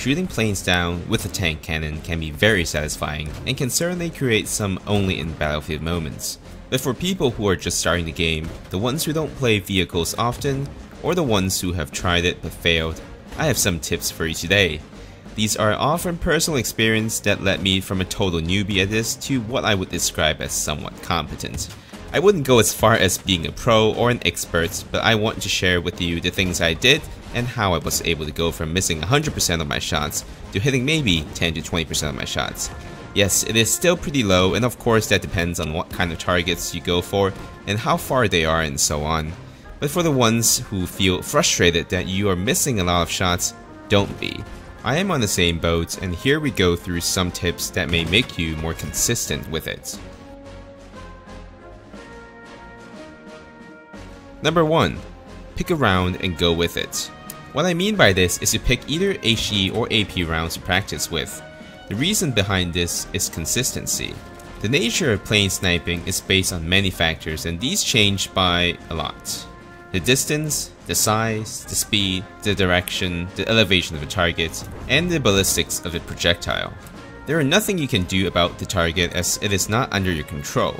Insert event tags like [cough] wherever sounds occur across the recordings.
shooting planes down with a tank cannon can be very satisfying and can certainly create some only in battlefield moments. But for people who are just starting the game, the ones who don't play vehicles often, or the ones who have tried it but failed, I have some tips for you today. These are all from personal experience that led me from a total newbie at this to what I would describe as somewhat competent. I wouldn't go as far as being a pro or an expert, but I want to share with you the things I did and how I was able to go from missing 100% of my shots to hitting maybe 10 to 20% of my shots. Yes, it is still pretty low and of course that depends on what kind of targets you go for and how far they are and so on. But for the ones who feel frustrated that you are missing a lot of shots, don't be. I am on the same boat and here we go through some tips that may make you more consistent with it. Number 1. Pick a round and go with it. What I mean by this is to pick either HE or AP rounds to practice with. The reason behind this is consistency. The nature of plane sniping is based on many factors and these change by a lot. The distance, the size, the speed, the direction, the elevation of the target, and the ballistics of the projectile. There is nothing you can do about the target as it is not under your control,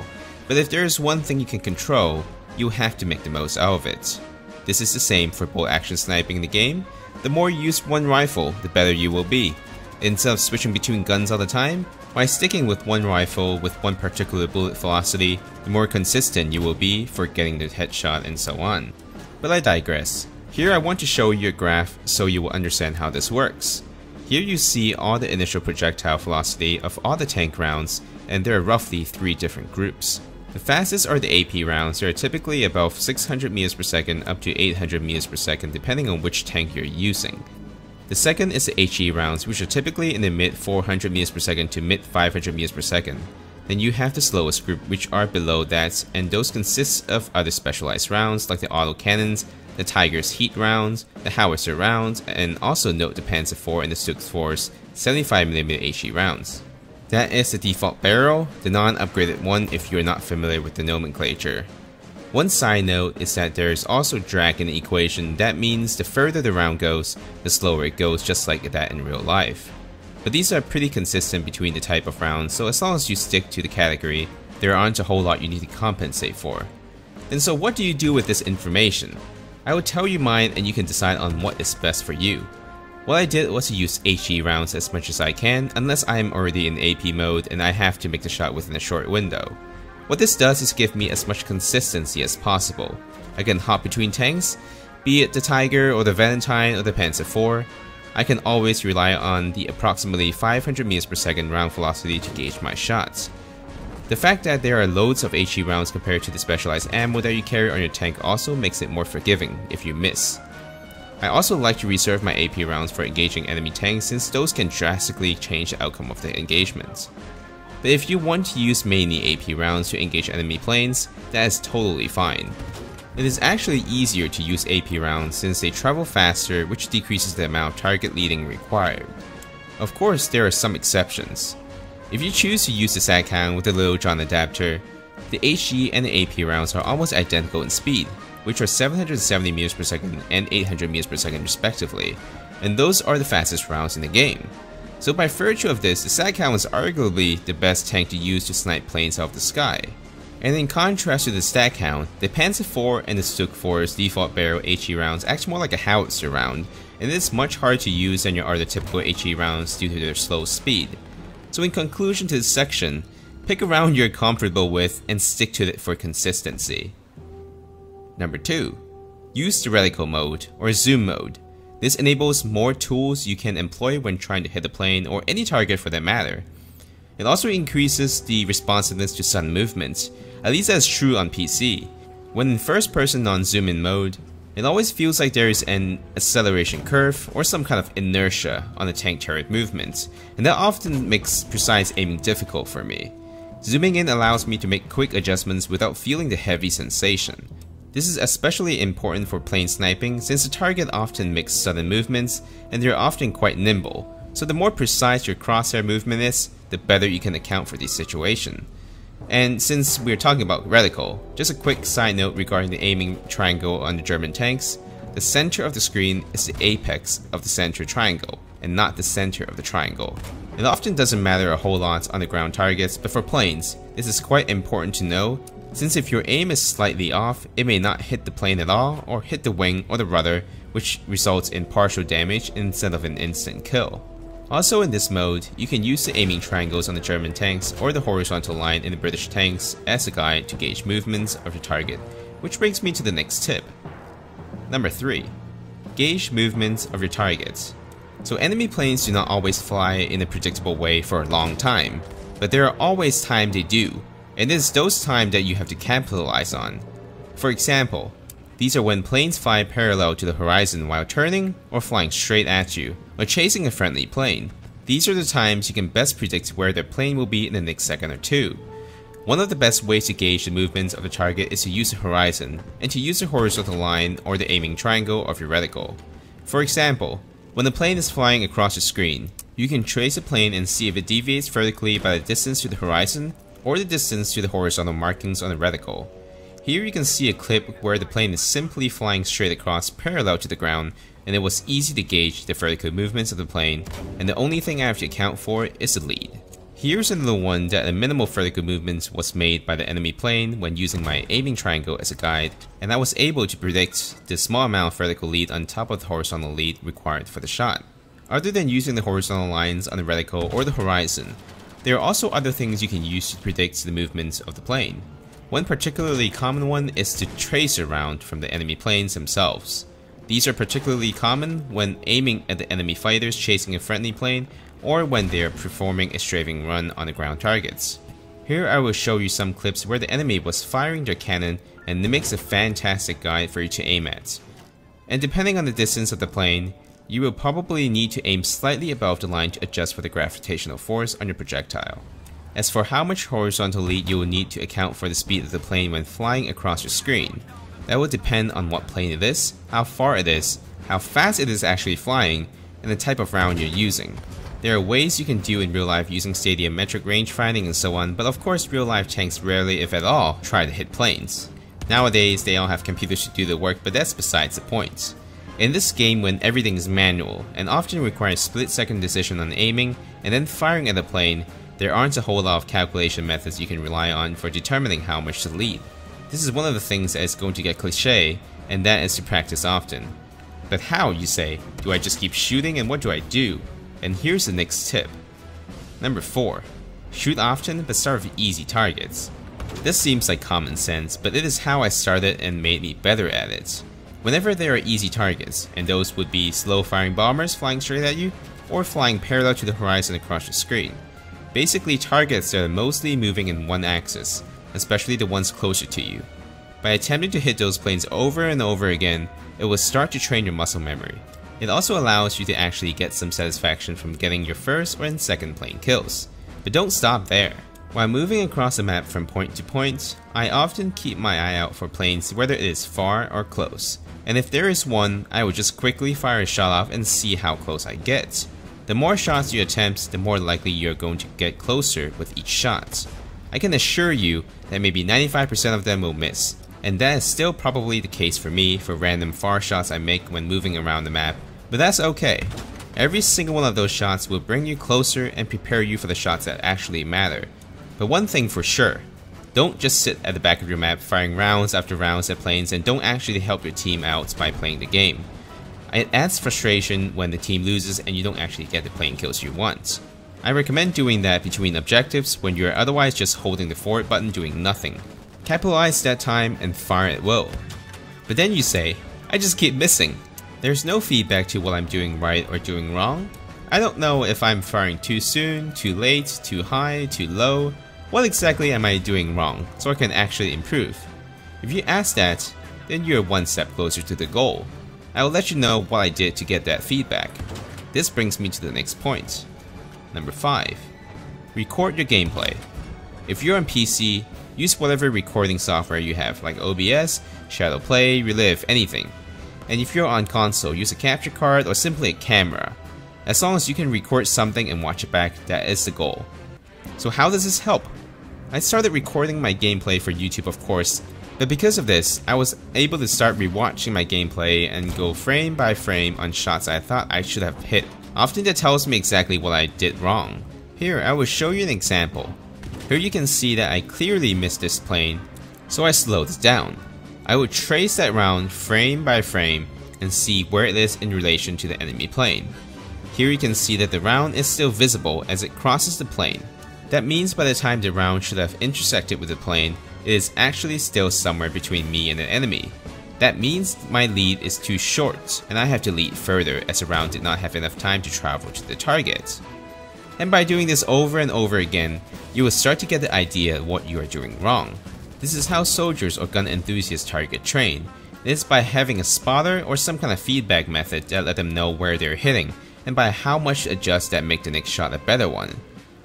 but if there is one thing you can control, you have to make the most out of it. This is the same for bolt action sniping in the game. The more you use one rifle, the better you will be. Instead of switching between guns all the time, by sticking with one rifle with one particular bullet velocity, the more consistent you will be for getting the headshot and so on. But I digress. Here I want to show you a graph so you will understand how this works. Here you see all the initial projectile velocity of all the tank rounds, and there are roughly three different groups. The fastest are the AP rounds, they are typically about 600 meters per second up to 800 meters per second depending on which tank you're using. The second is the HE rounds, which are typically in the mid 400 meters per second to mid 500 meters per second. Then you have the slowest group, which are below that, and those consist of other specialized rounds like the auto cannons, the Tiger's heat rounds, the howitzer rounds, and also note the Panzer IV and the Stug 4's 75mm HE rounds. That is the default barrel, the non-upgraded one if you're not familiar with the nomenclature. One side note is that there is also drag in the equation, that means the further the round goes, the slower it goes just like that in real life. But these are pretty consistent between the type of rounds, so as long as you stick to the category, there aren't a whole lot you need to compensate for. And so what do you do with this information? I will tell you mine and you can decide on what is best for you. What I did was to use HE rounds as much as I can, unless I am already in AP mode and I have to make the shot within a short window. What this does is give me as much consistency as possible. I can hop between tanks, be it the Tiger or the Valentine or the Panzer IV. I can always rely on the approximately 500 meters per second round velocity to gauge my shots. The fact that there are loads of HE rounds compared to the specialized ammo that you carry on your tank also makes it more forgiving if you miss. I also like to reserve my AP rounds for engaging enemy tanks since those can drastically change the outcome of the engagements. But if you want to use mainly AP rounds to engage enemy planes, that is totally fine. It is actually easier to use AP rounds since they travel faster which decreases the amount of target leading required. Of course, there are some exceptions. If you choose to use the Staghound with the Little John adapter, the HE and the AP rounds are almost identical in speed, which are 770 meters per second and 800 meters per second respectively, and those are the fastest rounds in the game. So by virtue of this, the Staghound is arguably the best tank to use to snipe planes out of the sky. And in contrast to the Staghound, the Panzer IV and the Stug 4's default barrel HE rounds act more like a howitzer round, and it is much harder to use than your other typical HE rounds due to their slow speed. So in conclusion to this section, pick a round you're comfortable with and stick to it for consistency. Number 2. Use the reticle mode, or zoom mode. This enables more tools you can employ when trying to hit a plane or any target for that matter. It also increases the responsiveness to sudden movements, at least that's true on PC. When in first person on zoom in mode, it always feels like there is an acceleration curve or some kind of inertia on the tank turret movement, and that often makes precise aiming difficult for me. Zooming in allows me to make quick adjustments without feeling the heavy sensation. This is especially important for plane sniping since the target often makes sudden movements and they're often quite nimble, so the more precise your crosshair movement is, the better you can account for this situation. And since we're talking about reticle, just a quick side note regarding the aiming triangle on the German tanks, the center of the screen is the apex of the center triangle. and not the center of the triangle. It often doesn't matter a whole lot on the ground targets, but for planes, this is quite important to know, since if your aim is slightly off, it may not hit the plane at all, or hit the wing or the rudder, which results in partial damage instead of an instant kill. Also in this mode, you can use the aiming triangles on the German tanks or the horizontal line in the British tanks as a guide to gauge movements of your target, which brings me to the next tip. Number 3. Gauge movements of your targets. So enemy planes do not always fly in a predictable way for a long time, but there are always times they do, and it is those times that you have to capitalize on. For example, these are when planes fly parallel to the horizon while turning or flying straight at you, or chasing a friendly plane. These are the times you can best predict where the plane will be in the next second or two. One of the best ways to gauge the movements of the target is to use the horizon, and to use the horizontal line or the aiming triangle of your reticle. For example, when the plane is flying across the screen, you can trace the plane and see if it deviates vertically by the distance to the horizon or the distance to the horizontal markings on the reticle. Here you can see a clip where the plane is simply flying straight across parallel to the ground and it was easy to gauge the vertical movements of the plane and the only thing I have to account for is the lead. Here's another one that a minimal vertical movement was made by the enemy plane when using my aiming triangle as a guide and I was able to predict the small amount of vertical lead on top of the horizontal lead required for the shot. Other than using the horizontal lines on the reticle or the horizon, there are also other things you can use to predict the movements of the plane. One particularly common one is to trace around from the enemy planes themselves. These are particularly common when aiming at the enemy fighters chasing a friendly plane or when they are performing a strafing run on the ground targets. Here I will show you some clips where the enemy was firing their cannon and it makes a fantastic guide for you to aim at. And depending on the distance of the plane, you will probably need to aim slightly above the line to adjust for the gravitational force on your projectile. As for how much horizontal lead you will need to account for the speed of the plane when flying across your screen, that will depend on what plane it is, how far it is, how fast it is actually flying, and the type of round you're using. There are ways you can do in real life using stadiametric range finding and so on, but of course real life tanks rarely, if at all, try to hit planes. Nowadays, they all have computers to do the work, but that's besides the point. In this game when everything is manual, and often requires split-second decision on aiming, and then firing at a plane, there aren't a whole lot of calculation methods you can rely on for determining how much to lead. This is one of the things that is going to get cliche, and that is to practice often. But how, you say? Do I just keep shooting and what do I do? And here's the next tip. Number 4. Shoot often but start with easy targets. This seems like common sense, but it is how I started and made me better at it. Whenever there are easy targets, and those would be slow firing bombers flying straight at you, or flying parallel to the horizon across the screen, Basically targets that are mostly moving in one axis, especially the ones closer to you. By attempting to hit those planes over and over again, it will start to train your muscle memory. It also allows you to actually get some satisfaction from getting your first or second plane kills. But don't stop there. While moving across the map from point to point, I often keep my eye out for planes whether it is far or close. And if there is one, I will just quickly fire a shot off and see how close I get. The more shots you attempt, the more likely you're going to get closer with each shot. I can assure you that maybe 95% of them will miss, and that is still probably the case for me for random far shots I make when moving around the map, but that's okay. Every single one of those shots will bring you closer and prepare you for the shots that actually matter. But one thing for sure, don't just sit at the back of your map firing rounds after rounds at planes and don't actually help your team out by playing the game. It adds frustration when the team loses and you don't actually get the plane kills you want. I recommend doing that between objectives when you are otherwise just holding the forward button doing nothing. Capitalize that time and fire at will. But then you say, I just keep missing. There's no feedback to what I'm doing right or doing wrong. I don't know if I'm firing too soon, too late, too high, too low. What exactly am I doing wrong so I can actually improve? If you ask that, then you're one step closer to the goal. I will let you know what I did to get that feedback. This brings me to the next point. Number 5. Record your gameplay. If you're on PC, use whatever recording software you have like OBS, Shadowplay, Relive, anything. And if you're on console, use a capture card or simply a camera. As long as you can record something and watch it back, that is the goal. So how does this help? I started recording my gameplay for YouTube of course, but because of this, I was able to start rewatching my gameplay and go frame by frame on shots I thought I should have hit Often that tells me exactly what I did wrong. Here, I will show you an example. Here you can see that I clearly missed this plane, so I slowed it down. I will trace that round frame by frame and see where it is in relation to the enemy plane. Here you can see that the round is still visible as it crosses the plane. That means by the time the round should have intersected with the plane, it is actually still somewhere between me and the enemy. That means my lead is too short, and I have to lead further as the round did not have enough time to travel to the target. And by doing this over and over again, you will start to get the idea of what you are doing wrong. This is how soldiers or gun enthusiasts target train. It is by having a spotter or some kind of feedback method that let them know where they're hitting, and by how much adjust that make the next shot a better one.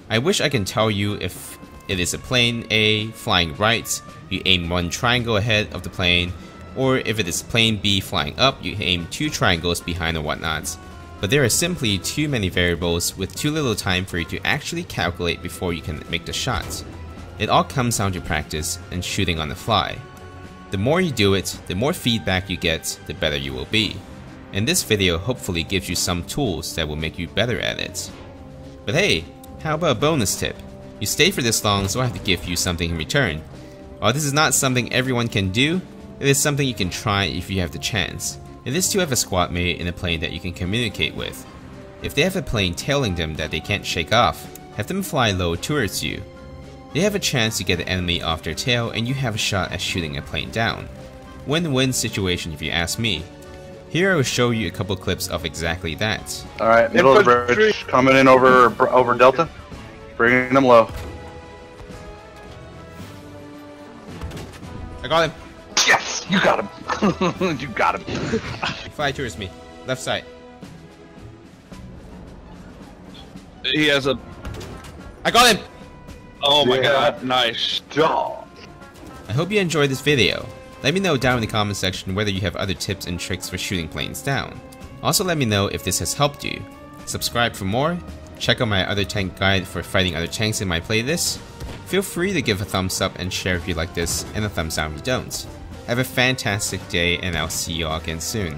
I wish I can tell you if it is a plane A flying right, you aim one triangle ahead of the plane, or if it is plane B flying up, you aim two triangles behind or whatnot. But there are simply too many variables with too little time for you to actually calculate before you can make the shot. It all comes down to practice and shooting on the fly. The more you do it, the more feedback you get, the better you will be and this video hopefully gives you some tools that will make you better at it. But hey, how about a bonus tip? You stay for this long so I have to give you something in return. While this is not something everyone can do, it is something you can try if you have the chance. It is to have a squad mate in a plane that you can communicate with. If they have a plane tailing them that they can't shake off, have them fly low towards you. They have a chance to get the enemy off their tail and you have a shot at shooting a plane down. Win-win situation if you ask me. Here I will show you a couple clips of exactly that. Alright, middle of the bridge, coming in over over Delta, bringing them low. I got him. Yes, you got him. [laughs] you got him. Fly towards me, left side. He has a. I got him. Oh my yeah. god, nice job. I hope you enjoyed this video. Let me know down in the comment section whether you have other tips and tricks for shooting planes down. Also let me know if this has helped you. Subscribe for more, check out my other tank guide for fighting other tanks in my playlist. Feel free to give a thumbs up and share if you like this, and a thumbs down if you don't. Have a fantastic day and I'll see you all again soon.